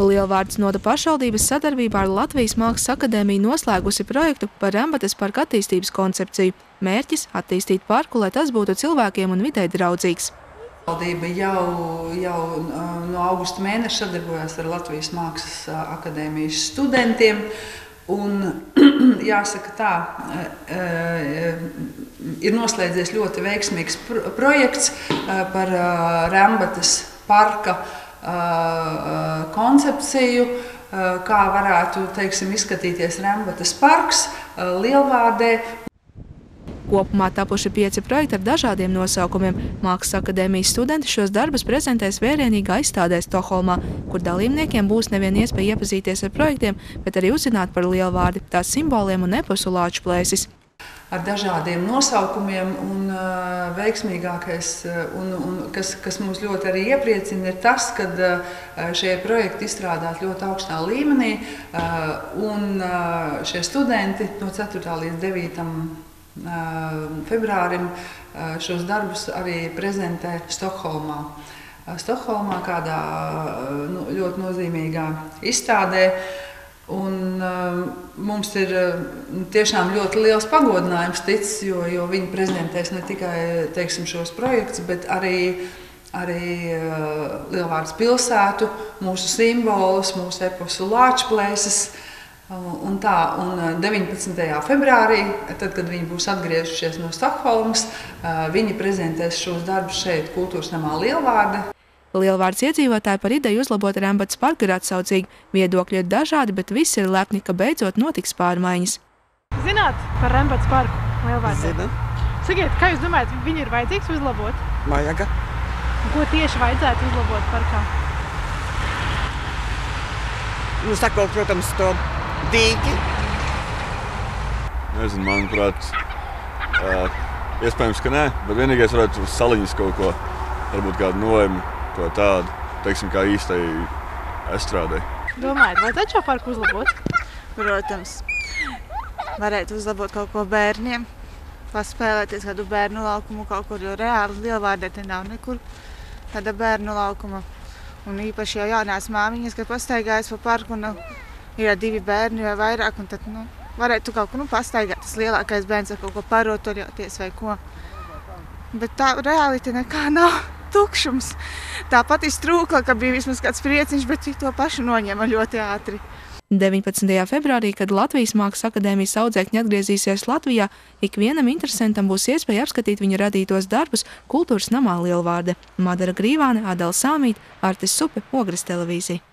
Lielvārds noda pašvaldības sadarbībā ar Latvijas Mākslas akadēmiju noslēgusi projektu par Rembates parka attīstības koncepciju. Mērķis – attīstīt parku, lai tas būtu cilvēkiem un videi draudzīgs. Valdība jau, jau no augusta mēneša sadarbojās ar Latvijas Mākslas akadēmijas studentiem. Un, jāsaka, tā ir noslēdzies ļoti veiksmīgs projekts par Rembates parka koncepciju, kā varētu teiksim, izskatīties Rembatas parks Lielvārdē. Kopumā tapuši pieci projekti ar dažādiem nosaukumiem. Mākslas akadēmijas studenti šos darbus prezentēs vērienīgā izstādē Stokholmā, kur dalībniekiem būs nevien iespēja iepazīties ar projektiem, bet arī uzzināt par Lielvārdi, tās simboliem un eposu lāču plēsis ar dažādiem nosaukumiem. Un, uh, veiksmīgākais, un, un, kas, kas mūs ļoti arī iepriecina, ir tas, ka uh, šie projekti izstrādāti ļoti augstā līmenī. Uh, un uh, šie studenti no 4. līdz 9. Uh, februārim uh, šos darbus arī prezentē Stokholmā. Uh, Stokholmā kādā nu, ļoti nozīmīgā izstādē. Un, uh, mums ir uh, tiešām ļoti liels pagodinājums ticis, jo, jo viņi prezentēs ne tikai teiksim, šos projektus, bet arī, arī uh, Lielvārdas pilsētu, mūsu simbolus, mūsu eposu lāčplēses. Un tā, un 19. februārī, tad, kad viņi būs atgriežušies no Stokholmas, viņi prezentēs šos darbus šeit, Kultūras namā Lielvārda. Lielvārds iedzīvotāji par ideju uzlabot Rembats parku ir atsaucīgi. Viedokļi ir dažādi, bet visi ir lepni, ka beidzot notiks pārmaiņas. Zināt par Rembats parku Lielvārdā? Zinu. Sakiet, kā jūs domājat, viņu ir vajadzīgs uzlabot? Vajaga. Ko tieši vajadzētu uzlabot parkā? Nu, sakot, protams, to dīķi. Nezinu, manuprāt, uh, iespējams, ka nē, bet vienīgais varētu saliņas kaut ko, varbūt kādu nojumu ko tādu, teiksim, kā īstai estrādē. Domājat, vajadzētu šo parku uzlabot? Protams. Varētu uzlabot kaut ko bērniem, paspēlēties kādu bērnu laukumu kaut kur, jo reāli lielvārdē te nav nekur tāda bērnu laukuma. Un īpaši jau jaunās māmiņas, kad pastaigājas pa parku, nu, ir divi bērni vai vairāk, un tad, nu, varētu kaut ko nu, pastaigāt. Tas lielākais bērns ar kaut ko parotoļoties vai ko. Bet tā reāli te nekā nav tukšums. Tāpat ir strūkla, ka bija vismaz kāds prieciņš, bet to pašu noņēma ļoti ātri. 19. februārī, kad Latvijas Mākslas akadēmijas audzēkņi atgriezīsies Latvijā, ikvienam interesantam būs iespēja apskatīt viņa radītos darbus kultūras namā Lielvārde. Madara Grīvāne, Adela Sāmīt, Artis Supe, Ogres televīzija.